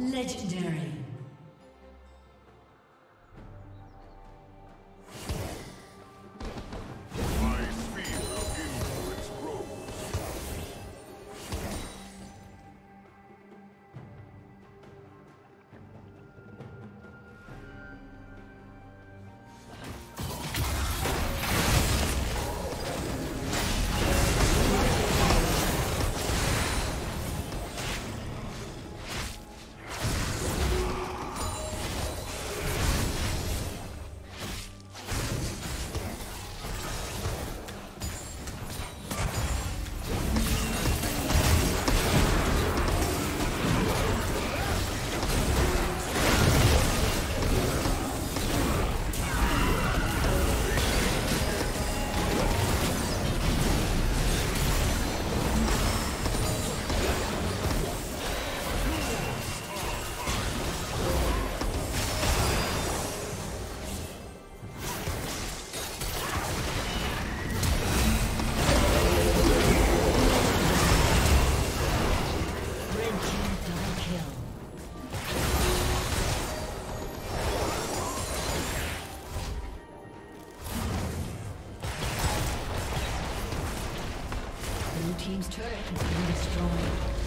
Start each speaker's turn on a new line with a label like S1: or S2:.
S1: Legendary. destroyed.